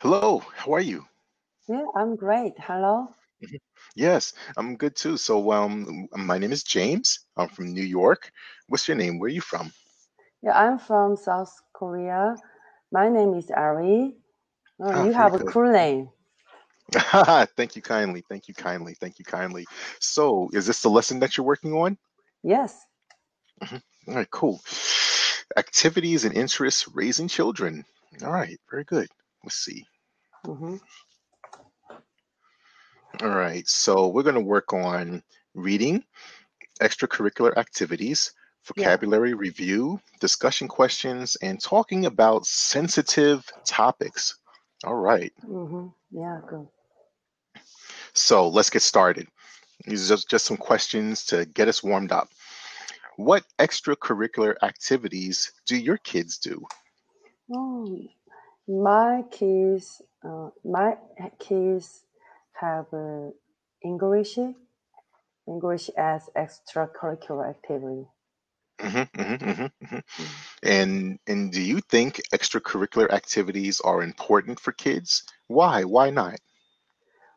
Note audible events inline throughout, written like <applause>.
Hello, how are you? Yeah, I'm great. Hello. Mhm. Yes, I'm good too. So, um, my name is James. I'm from New York. What's your name? Where are you from? Yeah, I'm from South Korea. My name is Ari. Oh, Ah, you very have a good. cool name. <laughs> Thank you kindly. Thank you kindly. Thank you kindly. So, is this the lesson that you're working on? Yes. Mhm. All right, cool. Activities and interests raising children. All right, very good. Let's see. Mm-hmm. All right, so we're going to work on reading, extracurricular activities, Yeah. vocabulary review, discussion questions, and talking about sensitive topics. All right, Mm-hmm. Yeah, good. so let's get started. These are just, just some questions to get us warmed up. What extracurricular activities do your kids do? Oh, my kids, uh, my kids have uh, English, English as extracurricular activity. Mhm, mhm, mhm, mhm. Mm. And and do you think extracurricular activities are important for kids? Why? Why not?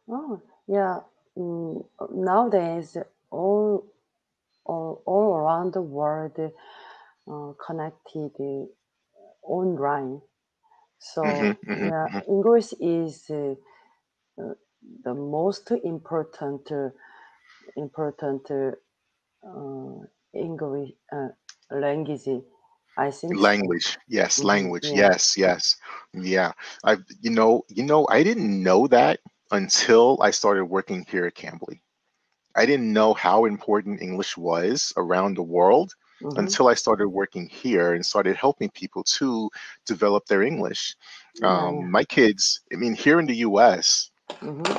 Oh, yeah. Mm, nowadays, all, all all around the world uh, connected uh, online. So hmm hmm yeah, hmm English is uh, uh, the most important uh, important uh, uh, English uh, language. I think. Language, yes, hmm language, Yeah. yes, yes, yeah. I, you know, you know, I didn't know that until I started working here at Cambly. I didn't know how important English was around the world hmm until I started working here and started helping people to develop their English. Yeah. Um, my kids, I mean, here in the US, hmm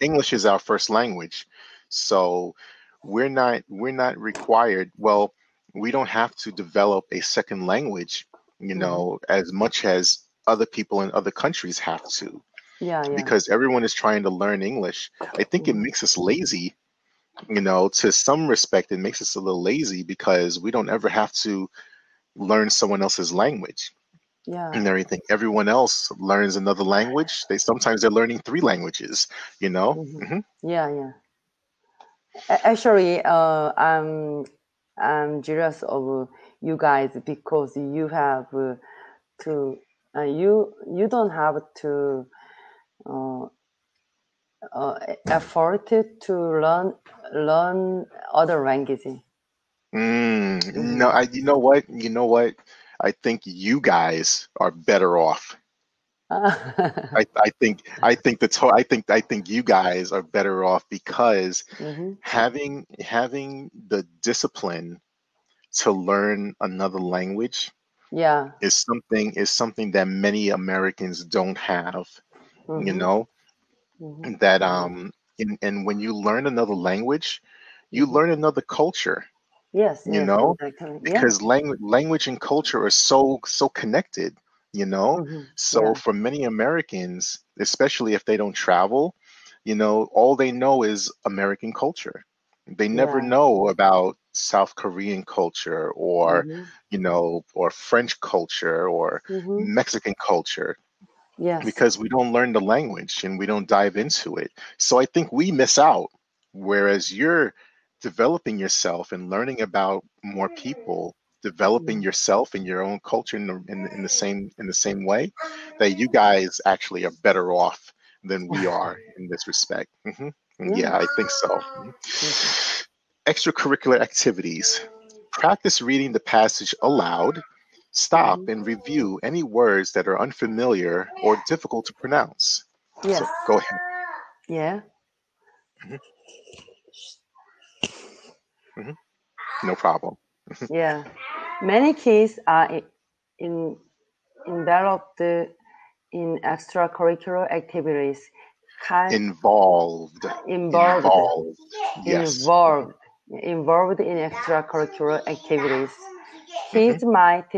English is our first language. So we're not we're not required, well, we don't have to develop a second language, you hmm know, as much as other people in other countries have to, Yeah. Yeah. because everyone is trying to learn English. I think it hmm makes us lazy, you know, to some respect, it makes us a little lazy because we don't ever have to learn someone else's language Yeah. and everything. Everyone else learns another language. They sometimes they're learning three languages, you know. hmm hmm Yeah. Yeah. Actually, uh, I'm I'm jealous of you guys because you have to uh, you you don't have to uh, uh, effort to learn learn other languages. Mm, hmm no, I, you know what? You know what? I think you guys are better off. <laughs> I, I think, I think the to- I think, I think you guys are better off because hmm having having the discipline to learn another language Yeah. is something is something that many Americans don't have. You hmm know hmm that um, and, and when you learn another language, you hmm learn another culture. Yes. You Yes. know Exactly. Yeah. because language language and culture are so so connected you know hmm so Yeah. for many americans especially if they don't travel you know all they know is american culture they never Yeah. know about south korean culture or hmm you know or french culture or hmm mexican culture Yes. because we don't learn the language and we don't dive into it. So I think we miss out. Whereas you're developing yourself and learning about more people, developing hmm yourself and your own culture in the, in, in the same in the same way, that you guys actually are better off than we <laughs> are in this respect. hmm Yeah. Yeah, I think so. Mhm. hmm Extracurricular activities. Practice reading the passage aloud. Stop hmm and review any words that are unfamiliar or difficult to pronounce. Yes. So go ahead. Yeah. Mhm, mhm. No problem. <laughs> Yeah. Many kids are i- in involved in extracurricular activities. Kind Involved. involved Involved. Yes. involved involved in extracurricular activities. Kids might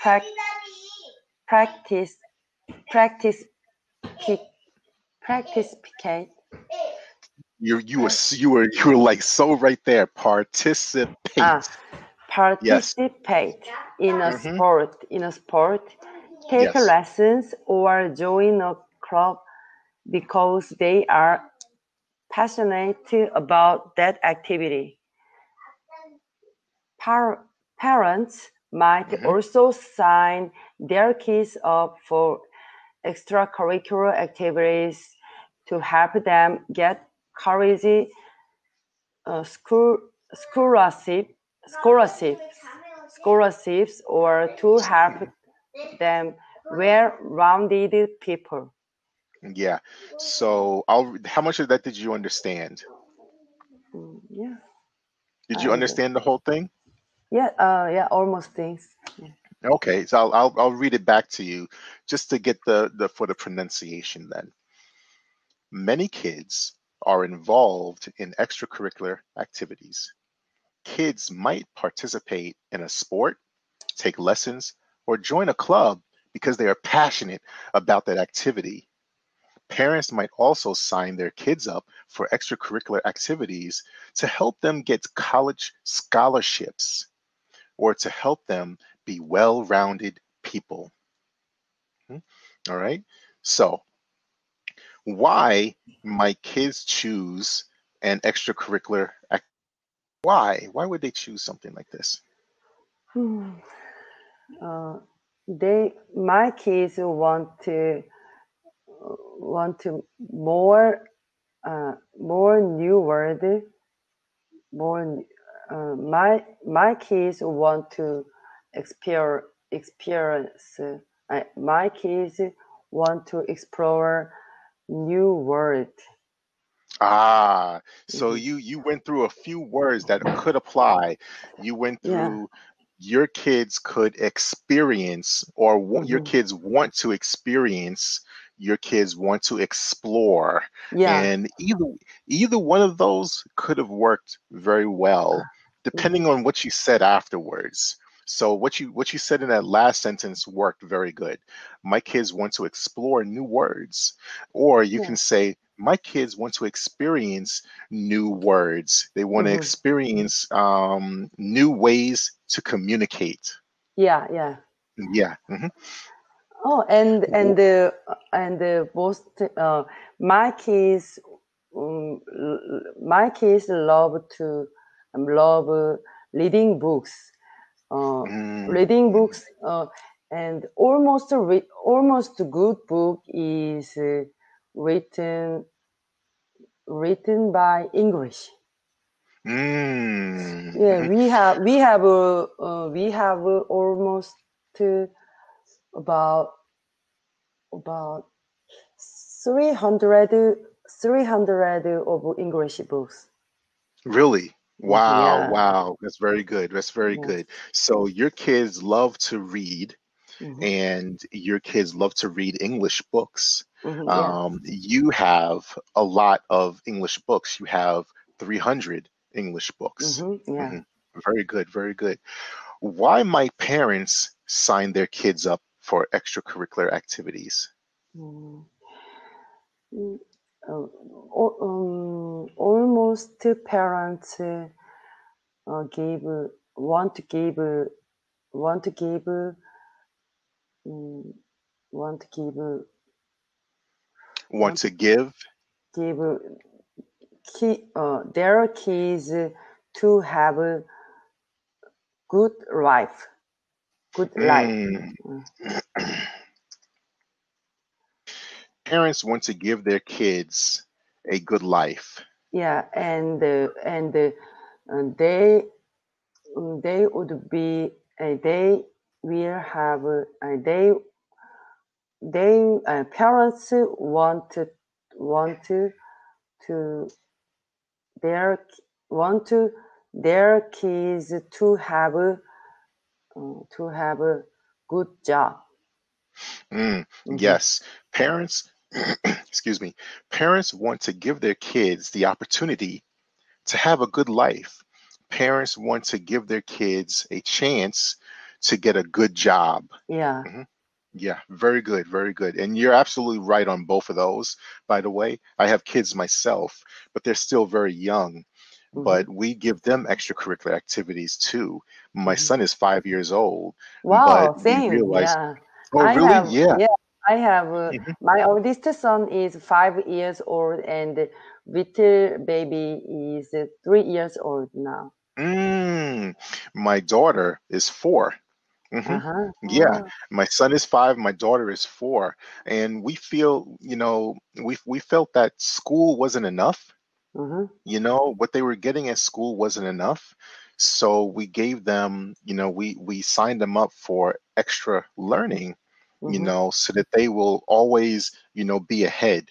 prac- practice practice practice You you were you were you were like so right there. Participate. ah Yes. participate in a hmm sport in a sport take Yes. lessons or join a club because they are passionate about that activity. Par- parents might Mhm. also sign their kids up for extracurricular activities to help them get courage, uh, school, scholarship, scholarships, scholarships, or to help them well-rounded people. Yeah. So I'll. How much of that did you understand? Mm, yeah, Did you I understand the whole thing? Yeah, uh, yeah, almost things. Okay, so I'll, I'll I'll read it back to you just to get the the for the pronunciation then. Many kids are involved in extracurricular activities. Kids might participate in a sport, take lessons, or join a club because they are passionate about that activity. Parents might also sign their kids up for extracurricular activities to help them get college scholarships or to help them be well rounded people. Hmm? All right. So, why might kids choose an extracurricular act? Why? Why would they choose something like this? Hmm. <sighs> Uh, they, my kids want to want to more, uh, more new word, more. Uh, my my kids want to experience experience. Uh, my kids want to explore new world. Ah, so Mhm. you you went through a few words that could apply. You went Yeah. through your kids could experience or wa- your Mhm. kids want to experience, your kids want to explore. Yeah. And either either one of those could have worked very well depending on what you said afterwards. So what you what you said in that last sentence worked very good. My kids want to explore new words. Or you Yeah. can say my kids want to experience new words. They want to Mhm. experience um, new ways to communicate. Yeah. Yeah. Yeah. mhm. Oh, and and the and the most uh, my kids, um, my kids love to love uh, reading books. Uh, Mm, reading books uh, and almost a re- almost a good book is uh, written written by English. mm, Yeah, we <laughs> have we have uh, uh, we have uh, almost about about 300 300 of English books. Really? Wow, Yeah. wow. That's very good. That's very Yes. good. So your kids love to read Mhm, and your kids love to read English books. mhm, yeah. Um, you have a lot of English books. You have 300 English books. mhm, yeah. Mhm. Very good, very good. Why might parents sign their kids up for extracurricular activities? Mm. Mm, uh, al- um, almost parents uh, uh, give want to give want to give um, want to give Want to give? give ki, uh, their kids to have a good life, good life. Mm. Mm. Parents want to give their kids a good life. Yeah, and uh, and uh, and they they would be they will have they they uh, parents want to want to to their want to their kids to have uh, to have a good job. Mm, Mhm. Yes, parents, <clears throat> excuse me, parents want to give their kids the opportunity to have a good life. Parents want to give their kids a chance to get a good job. Yeah. Yeah, very good, very good. And you're absolutely right on both of those. By the way, I have kids myself, but they're still very young. Mhm. But we give them extracurricular activities too. My Mhm. son is five years old, Wow. Same. realize Yeah. Oh, I really? have, Yeah. yeah, I have, uh, Mhm. my oldest son is five years old and little baby is uh, three years old now. Mm, my daughter is 4 hmm Uh-huh. Yeah, Ah, my son is five, my daughter is four, and we feel, you know, we we felt that school wasn't enough. mhm. You know, what they were getting at school wasn't enough. So we gave them, you know, we we signed them up for extra learning, you Mhm. know, so that they will always, you know, be ahead,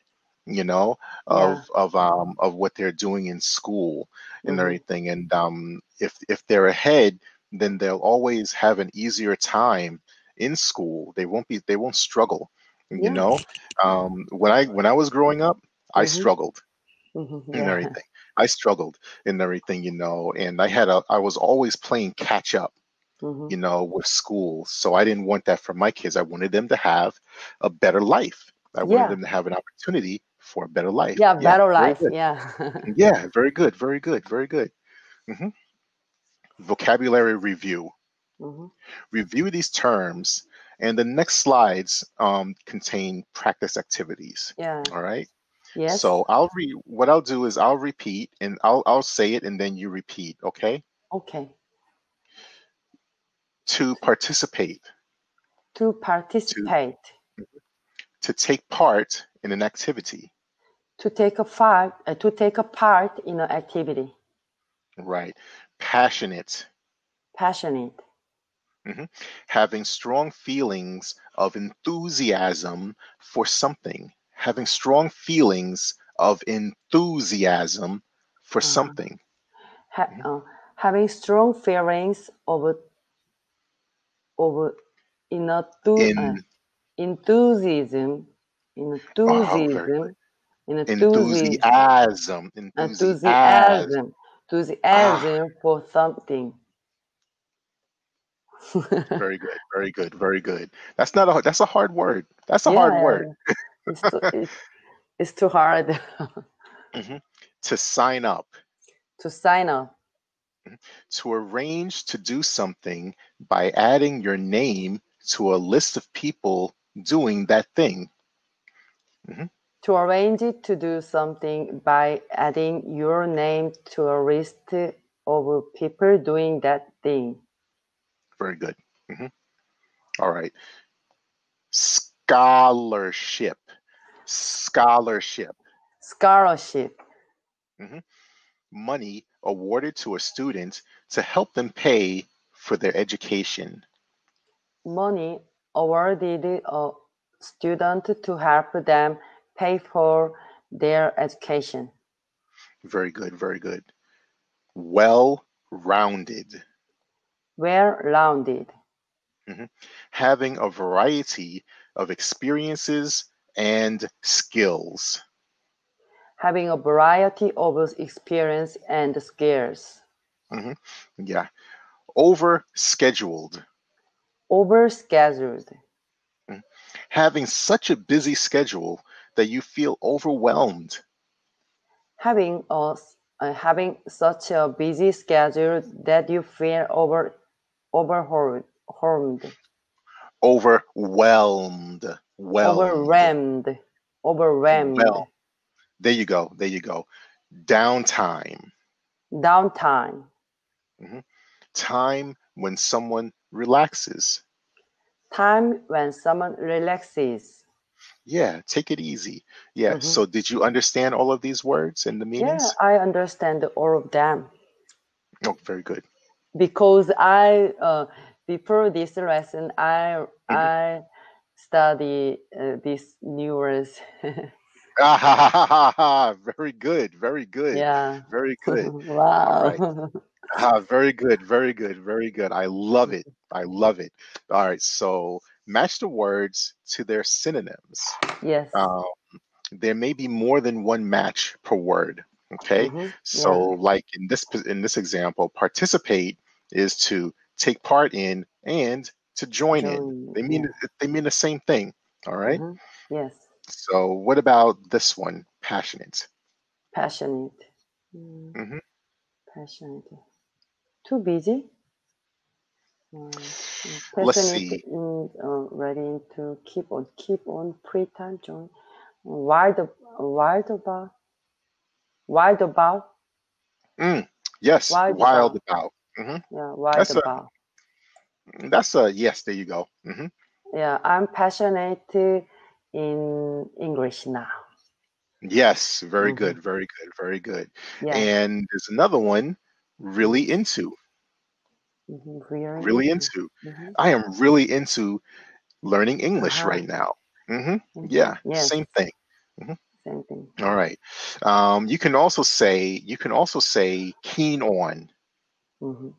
you know, Yeah. of of um of what they're doing in school and Mhm. everything. And um if if they're ahead, then they'll always have an easier time in school. They won't be they won't struggle, you Yeah. know. Um when I when I was growing up, I Mhm. struggled Mhm. and Yeah. everything. I struggled in everything, you know, and I had a I was always playing catch up, Mhm. you know, with school. So I didn't want that for my kids. I wanted them to have a better life. I wanted Yeah. them to have an opportunity for a better life. Yeah, better life. Yeah. <laughs> Yeah, very good, very good, very good. hmm Vocabulary review. Mhm. Review these terms, and the next slides um, contain practice activities. Yeah. All right. Yes. So I'll read. what I'll do is I'll repeat and I'll I'll say it and then you repeat, okay? Okay. To participate, To to participate, to take part in an activity, to take a part, uh, to take a part in an activity. right? Passionate, Passionate. mhm. having strong feelings of enthusiasm for something, having strong feelings of enthusiasm for Uh-huh. something. Ha- Mhm. uh, having strong feelings of of enthu- uh, In enthusiasm, enthusiasm, enthusiasm, Enthusiasm, enthusiasm. Ah, for something. very good, <laughs> very good, very good. That's not a that's a hard word. That's a hard word. it's too, it's, it's too hard <laughs> Mhm. To sign up, to sign up. to arrange to do something by adding your name to a list of people doing that thing. Mhm. To arrange it to do something by adding your name to a list of people doing that thing. Very good. Mhm. All right. Scholarship. Scholarship. Scholarship. Mhm. Money awarded to a student to help them pay for their education. Money awarded a student to help them pay for their education. Very good, very good. Well rounded. Well rounded. Having a variety of experiences and skills. Having a variety of experience and skills. Mhm. Yeah. Over scheduled. Overscheduled. Having such a busy schedule that you feel overwhelmed. Having a, uh, having such a busy schedule that you feel over overwhelmed. Overwhelmed. Overwhelmed. Whelmed. Overwhelmed. Overwhelmed. Well, there you go. There you go. Downtime. Downtime. Time when someone relaxes. Time when someone relaxes. Yeah, take it easy. Yeah. Mhm. So, did you understand all of these words and the meanings? Yeah? I understand all of them Oh, very good. because I uh, before this lesson I Mhm. I study uh, these new words. Ah, ha, ha, ha, ha. Very good. Very <laughs> good. yeah. Very good. <laughs> wow. <laughs> Ah, very good. Very good. Very good. I love it. I love it. All right. So, match the words to their synonyms. yes. Um, there may be more than one match per word. Okay. Mhm. So, Yeah. like in this in this example, participate is to take part in and to join in. They mean they mean the same thing. All right. Mhm. Yes. So, what about this one? Passionate. Passionate. Mm, hmm Passionate. Too busy. Uh, Let's passionate see. in uh, ready to keep on keep on free time join wild wild about wild about Mm, yes, wild wild about about. hmm yeah wild That's a about that's a yes. There you go. Mm-hmm. yeah I'm passionate in English now. Yes, very hmm good, very good, very good. And there's another one, really into, hmm really really into. into. hmm I am really into learning English Uh-huh. right now. hmm hmm Yeah, Yes, same thing. hmm same thing. All right. Um, you can also say you can also say keen on, hmm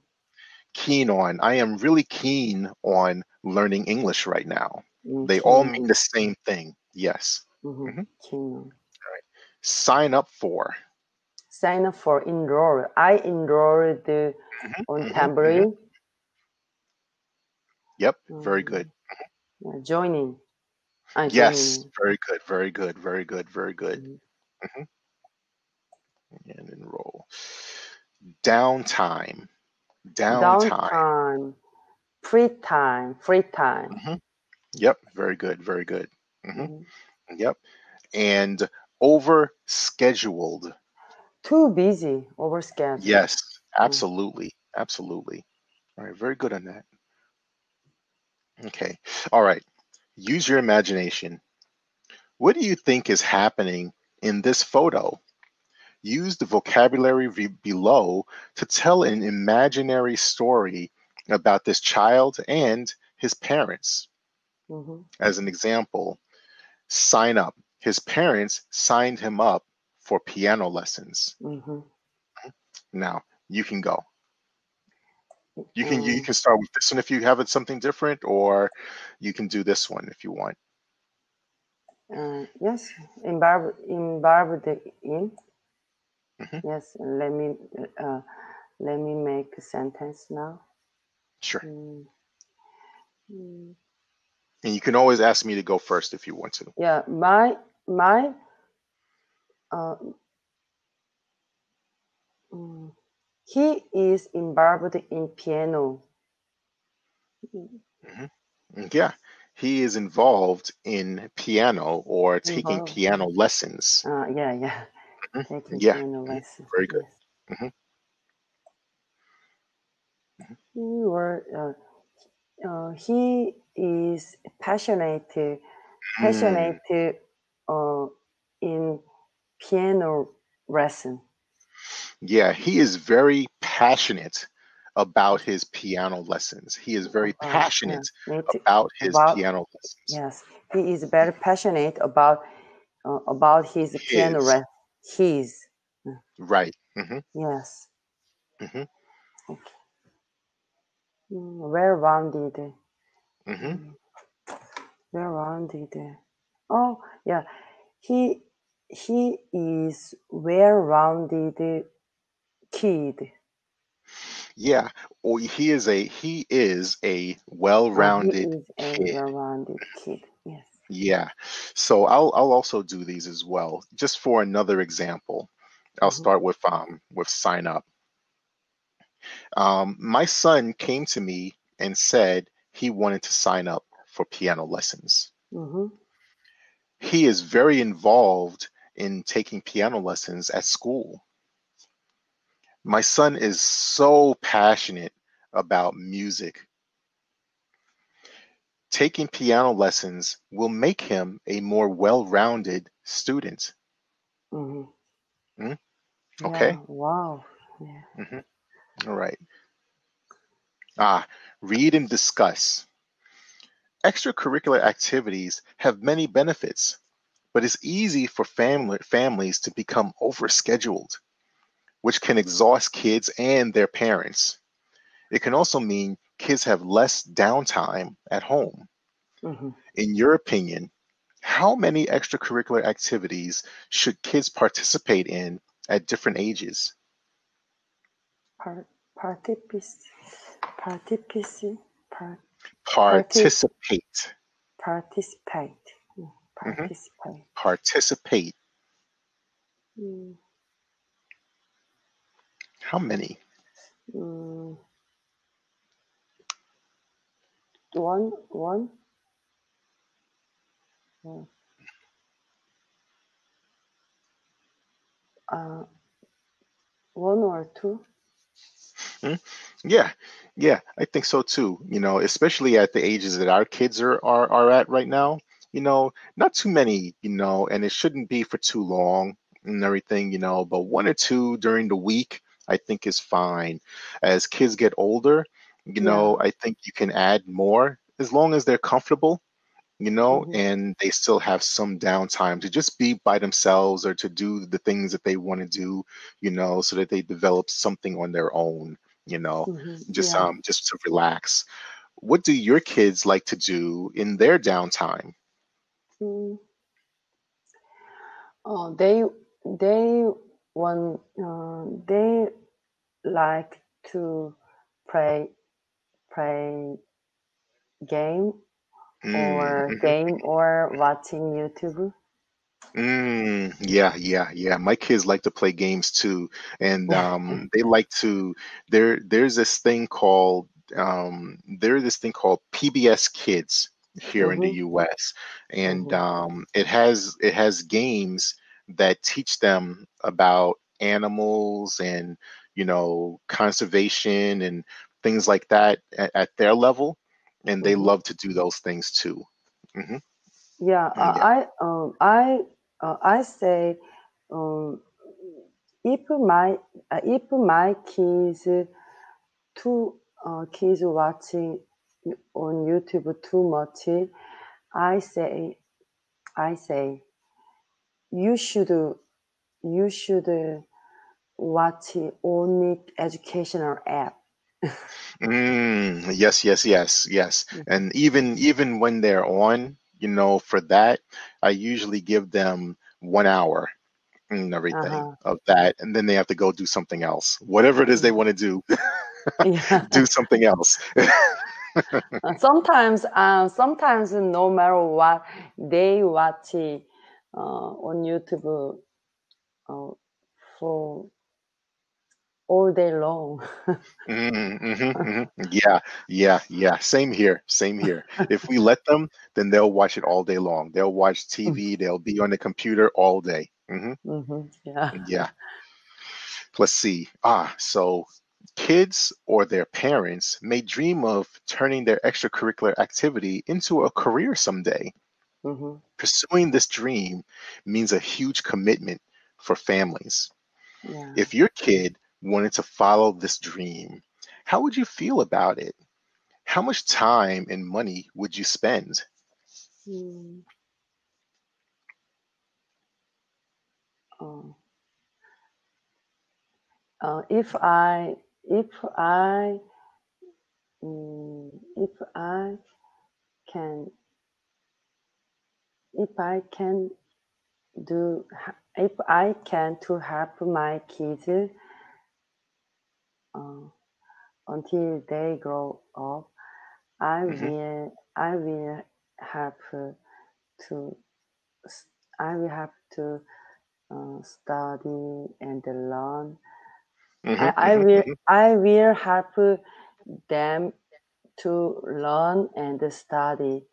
keen on. I am really keen on learning English right now. They all mean the same thing. Yes. Keen on. Sign up for. Sign up for enroll. I enrolled uh, hmm on hmm hmm Tambourine. Yep. Very good. yeah, joining. I Yes. joining. Very good. Very good. Very good. Very good. Mhm. hmm And enroll. Downtime. Downtime. Downtime, free time, free time. hmm Yep. Very good. Very good. hmm. Yep. And over scheduled. Too busy, over overscheduled. Yes. Mm. Absolutely. Absolutely. All right. Very good on that. Okay. All right. Use your imagination. What do you think is happening in this photo? Use the vocabulary v- below to tell an imaginary story about this child and his parents. hmm As an example, sign up. His parents signed him up for piano lessons. hmm Now, you can go. You can you Um, can start with this one if you have it something different, or you can do this one if you want. uh, yes, involved, involved in. Mhm. Yes, let me uh, let me make a sentence now. Sure. Mm, mm, And you can always ask me to go first if you want to. yeah, my my uh, mm, he is involved in piano. Mhm. Yeah, he is involved in piano or taking Involved. piano lessons. Uh, yeah, yeah, Mhm. taking Yeah, piano mhm. lesson. very good. Yes. Mhm. He were uh, uh, he is passionate Mm, passionate uh, in piano lesson. yeah, he is very passionate about his piano lessons. He is very passionate need to- about his about piano lessons. yes, he is very passionate about uh, about his piano His. lesson. His Right. hmm yes, hmm okay. Mm, well-rounded, mm, well-rounded. Oh yeah, he he is well-rounded kid. Yeah. Or he is a he is a Oh, he well-rounded is a kid. well-rounded kid. Yes. Yeah. So I'll I'll also do these as well. Just for another example, I'll Mhm. start with um with sign up. Um, my son came to me and said he wanted to sign up for piano lessons. hmm He is very involved in taking piano lessons at school. My son is so passionate about music. Taking piano lessons will make him a more well-rounded student. hmm Mm, Okay. Yeah. Wow. Yeah. hmm All right. Ah, read and discuss. Extracurricular activities have many benefits, but it's easy for family, families to become overscheduled, which can exhaust kids and their parents. It can also mean kids have less downtime at home. hmm In your opinion, how many extracurricular activities should kids participate in at different ages? Part participate participate part Participate. participate Mm, Mhm. participate. Participate. Mm, How many? mm. one one. Uh, one or two. Hmm? Yeah, yeah, I think so too. You know, especially at the ages that our kids are are, are at right now. You know, not too many. You know, and it shouldn't be for too long and everything. You know, but one or two during the week, I think is fine. As kids get older, you Yeah. know, I think you can add more as long as they're comfortable you know, hmm and they still have some downtime to just be by themselves or to do the things that they want to do, you know, so that they develop something on their own, you know, hmm just Yeah. um just to relax. What do your kids like to do in their downtime? Mm. Oh, they they want uh, they like to play play game Mm, or mhm. game or watching YouTube. Mm, yeah, yeah, yeah. My kids like to play games too, and um, they like to. There, there's this thing called um, there's this thing called PBS Kids here in the Mm-hmm. U.S., and Mm-hmm. um, it has it has games that teach them about animals and you know conservation and things like that at, at their level, and they Mm-hmm. love to do those things too. hmm Yeah, uh, Yeah. I um I uh, I say um if my uh, if my kids too uh, kids watching on YouTube too much, I say I say you should you should watch only educational app. Mm, yes, yes, yes, yes. Mhm. And even even when they're on, you know, for that, I usually give them one hour and everything Uh-huh. of that, and then they have to go do something else. Whatever it is they want to do, <laughs> do something else. <laughs> Sometimes, uh, sometimes no matter what, they watch uh, on YouTube uh, for all day long. hmm hmm hmm Yeah, yeah, yeah. Same here, same here. If we let them, then they'll watch it all day long. They'll watch TV, <laughs> they'll be on the computer all day. hmm hmm Yeah. Yeah. Let's see. Ah, so kids or their parents may dream of turning their extracurricular activity into a career someday. hmm Pursuing this dream means a huge commitment for families. Yeah. If your kid wanted to follow this dream, how would you feel about it? How much time and money would you spend? Mm. Uh, uh, if I if I mm, if I can if I can do if I can to help my kids uh, until they grow up, I hmm will I will have to I will have to uh, study and learn. Hmm I, I hmm will hmm I will help them to learn and study.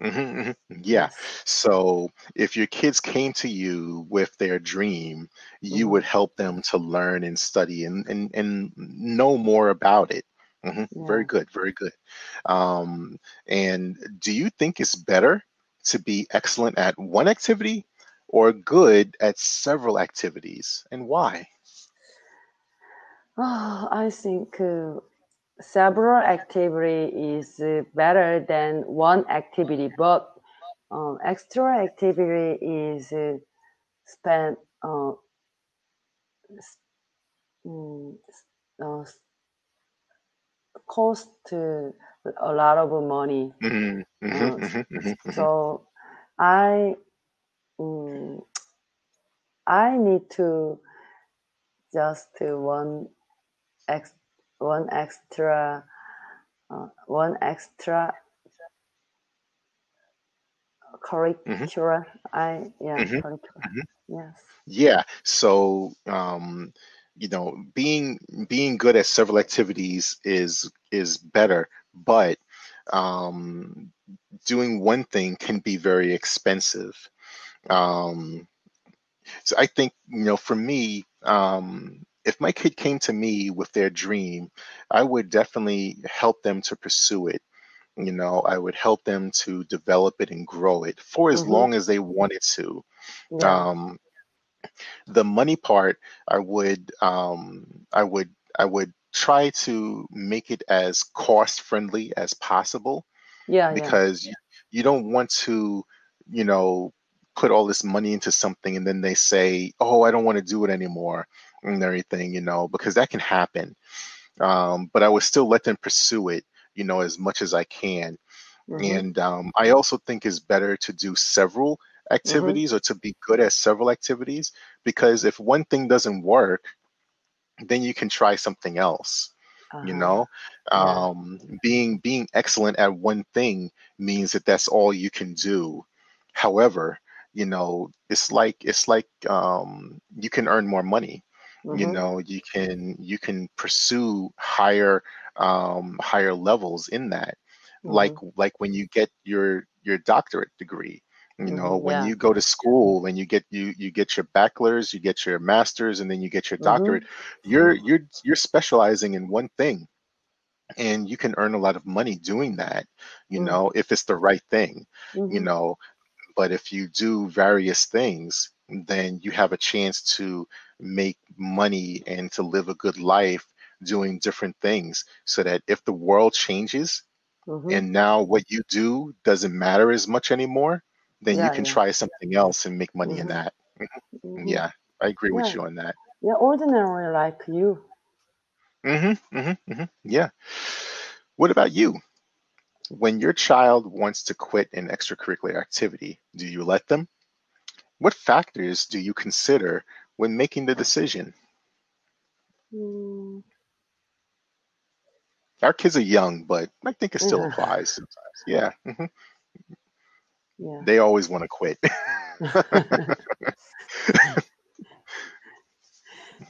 hmm hmm Yeah. So if your kids came to you with their dream, you would help them to learn and study and and, and know more about it. hmm Very good, very good. Um, and do you think it's better to be excellent at one activity or good at several activities, and why? Oh, I think uh, several activity is uh, better than one activity, but um, extra activity is uh, spent uh, mm, uh, cost a lot of money. hmm hmm Uh, hmm s- hmm hmm so I mm, I need to just uh, one ex one extra uh, one extra curricular. I yeah hmm curricular. hmm Yes. Yeah. So, um, you know, being being good at several activities is is better, but um, doing one thing can be very expensive. Um, so I think, you know, for me, um, if my kid came to me with their dream, I would definitely help them to pursue it. You know, I would help them to develop it and grow it for as Mm-hmm. long as they wanted to. Yeah. Um, the money part, I would, um, I would, I would try to make it as cost friendly as possible Yeah. Yeah. because you, you don't want to, you know, put all this money into something and then they say, "Oh, I don't want to do it anymore," and everything, you know, because that can happen. Um, but I would still let them pursue it, you know, as much as I can. Mm-hmm. And um, I also think it's better to do several Mm-hmm. activities or to be good at several activities because if one thing doesn't work, then you can try something else you Uh-huh. know Yeah. um being being excellent at one thing means that that's all you can do however you know it's like it's like um you can earn more money you Mm-hmm. know you can you can pursue higher um higher levels in that like Mm-hmm. like when you get your your doctorate degree you know Mm-hmm. when Yeah. you go to school and you get you you get your bachelor's you get your master's and then you get your Mm-hmm. doctorate you're you're you're specializing in one thing and you can earn a lot of money doing that you Mm. know if it's the right thing you Mm-hmm. know but if you do various things then you have a chance to make money and to live a good life doing different things so that if the world changes Mm-hmm. and now what you do doesn't matter as much anymore then you can Yeah. try something else and make money in Mm-hmm. that Mm-hmm. yeah i agree with you on that Yeah. Ordinary like you. mm-hmm, hmm hmm yeah what about you when your child wants to quit an extracurricular activity do you let them what factors do you consider when making the decision Mm. our kids are young but i think it still Yeah. applies sometimes yeah hmm Yeah. they always want to quit <laughs> <laughs>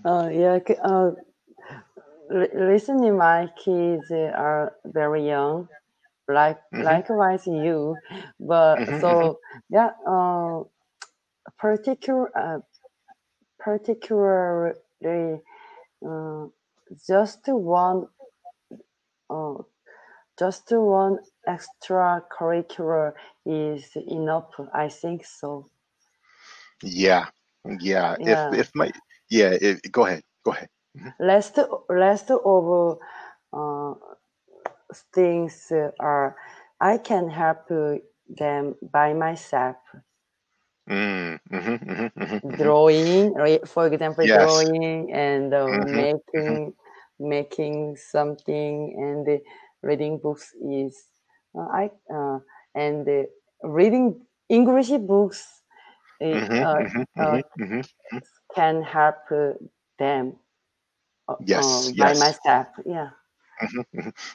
Uh, yeah. Uh, recently, my kids are very young, like hmm likewise you. But hmm hmm so yeah, uh, particular, uh, particularly, uh, just one, uh, just one extracurricular is enough. I think so. yeah yeah if Yeah. if my yeah if, go ahead go ahead hmm Rest, rest of uh, things are I can help them by myself. Mm hmm hmm hmm hmm Drawing, right? for example, yes drawing and uh, hmm hmm making making something and uh, reading books is uh, I uh, and uh, reading English books hmm uh, uh, can help uh, them yes by yes myself. Yeah.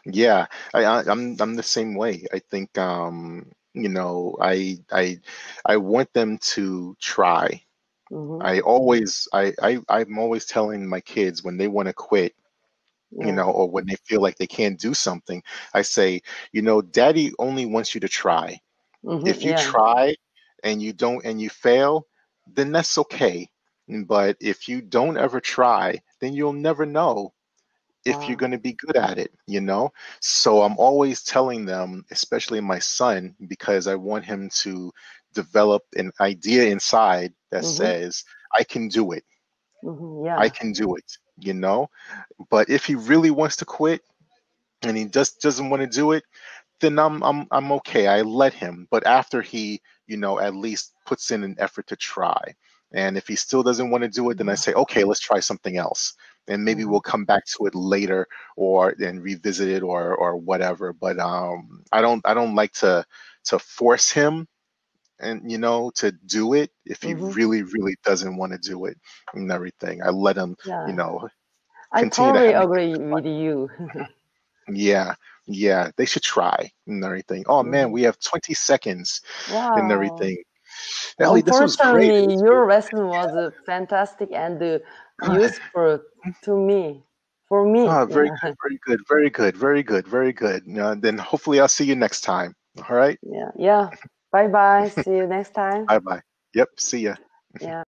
Yeah, I, I I'm I'm the same way. I think um, you know, I I I want them to try. hmm I always I, I I'm always telling my kids when they want to quit, you know, or when they feel like they can't do something, I say, you know, daddy only wants you to try. hmm If you Yeah. try and you don't and you fail, then that's okay. But if you don't ever try, then you'll never know if you're going to be good at it, you know? So I'm always telling them, especially my son, because I want him to develop an idea inside that hmm says, I can do it. hmm I can do it, you know? But if he really wants to quit and he just doesn't want to do it, then I'm I'm I'm okay. I let him. But after he, you know, at least puts in an effort to try. And if he still doesn't want to do it, then I say, okay, let's try something else. And maybe we'll come back to it later or and revisit it or or whatever. But um I don't I don't like to to force him and you know to do it if he hmm really, really doesn't want to do it and everything. I let him, you know, I continue to totally have agree with you. <laughs> yeah, yeah, they should try and everything. Oh man, hmm we have 20 seconds and everything. Ellie, this was great. Your lesson was uh, fantastic and uh, useful to me. for me. Ah, very yeah. good, very good, very good, very good, very good. Uh, then hopefully I'll see you next time. All right. Yeah. Yeah. Bye bye. See you next time. Bye bye. Yep. See ya. Yeah.